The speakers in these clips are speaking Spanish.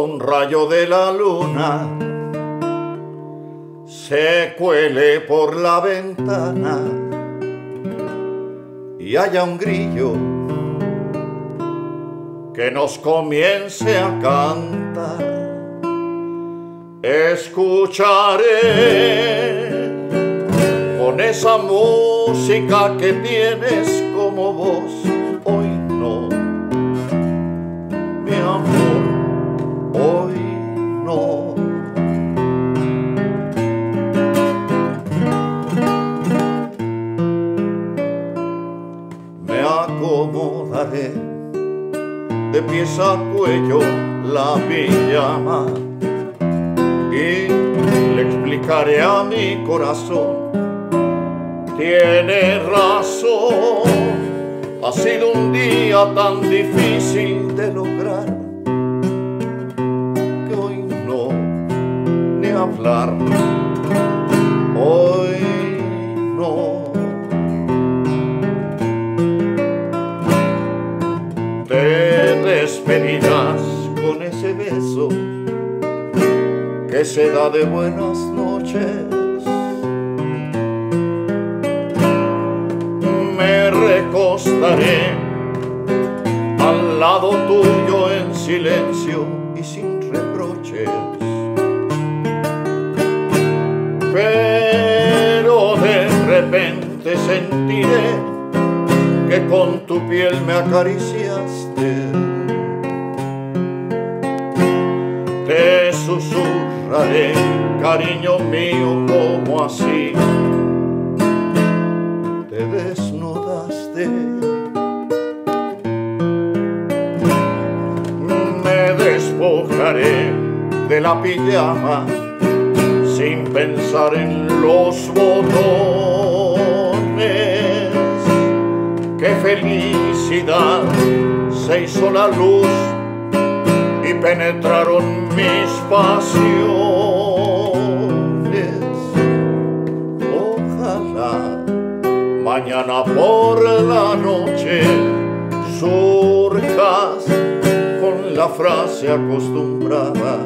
un rayo de la luna se cuele por la ventana y haya un grillo que nos comience a cantar. Escucharé con esa música que tienes como voz. De pies a cuello la pijama y le explicaré a mi corazón. Tiene razón, ha sido un día tan difícil de lograr que hoy no, ni hablar, que se da de buenas noches. Me recostaré al lado tuyo en silencio y sin reproches. Pero de repente sentiré que con tu piel me acariciaste. Te cariño mío, como así te desnudaste. Me despojaré de la pijama sin pensar en los botones. Qué felicidad se hizo la luz penetraron mis pasiones. Ojalá mañana por la noche surjas con la frase acostumbrada.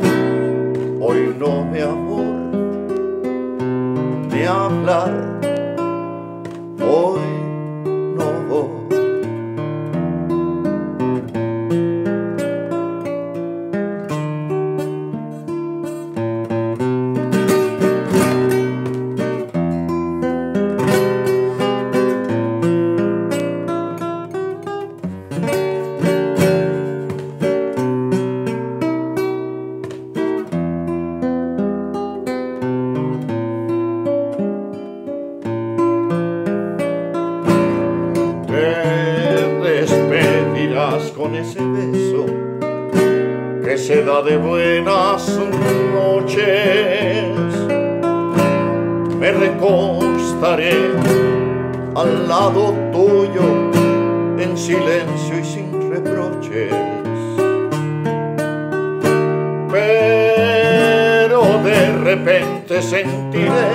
Hoy no, mi amor, ni hablar. Hoy con ese beso que se da de buenas noches. Me recostaré al lado tuyo en silencio y sin reproches. Pero de repente sentiré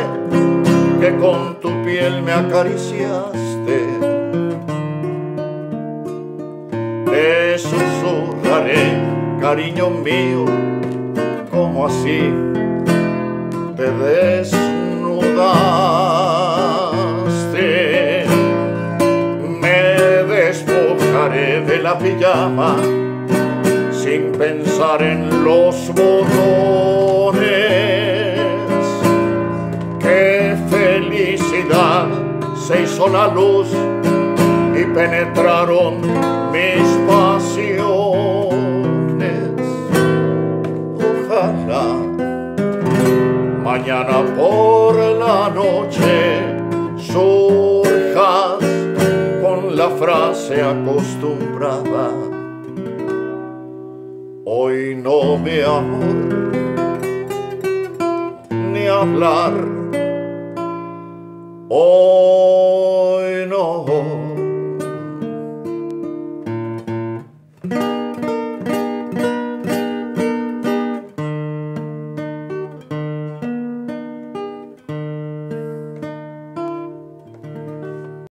que con tu piel me acariciaste. Susurraré, cariño mío, como así te desnudaste. Me despojaré de la pijama sin pensar en los botones. Qué felicidad se hizo la luz y penetraron mis pasiones. Mañana por la noche surjas con la frase acostumbrada. Hoy no mi amor, ni hablar. Hoy